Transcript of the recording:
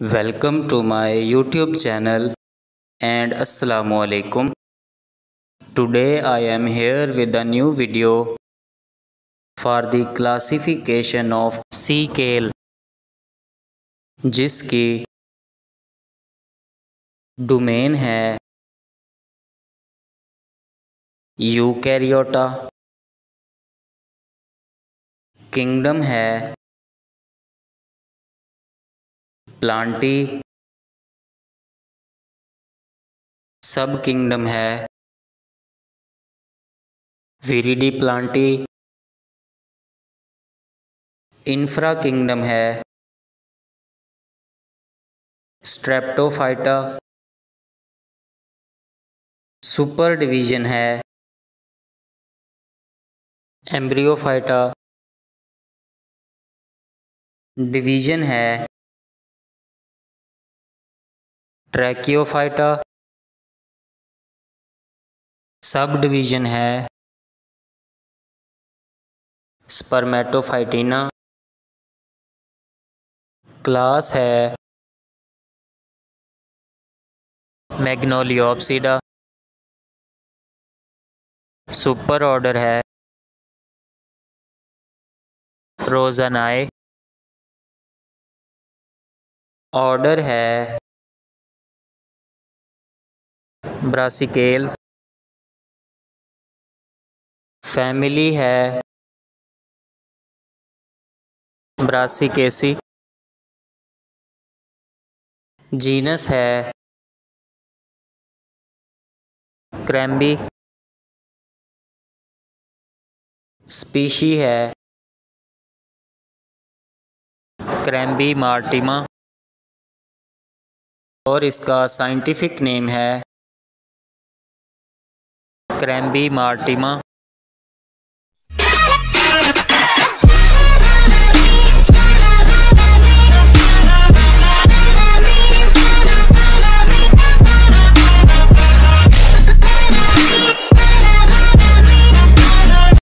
Welcome to my YouTube channel and अस्सलाम वालेकुम today I am here with a new video for the classification of sea kale जिसकी domain है you कैरियोटा kingdom है Plantae. सब kingdom है। Viride Plantae. Infra kingdom है। स्ट्रेप्टोफाइटा super division है। Embryophyta division है। ट्रैकियोफाइटा सब डिवीज़न है। स्पर्मेटोफाइटिना। क्लास है। मैग्नोलियोप्सिडा। सुपर ऑर्डर है। रोजानाए। ऑर्डर है। ब्रासिकेल्स। फैमिली है। ब्रासिकेसी। जीनस है। क्रैम्बी। स्पीशी है। क्रैम्बी मार्टिमा। और इसका साइंटिफिक नेम है। क्रैम्बी मार्टिमा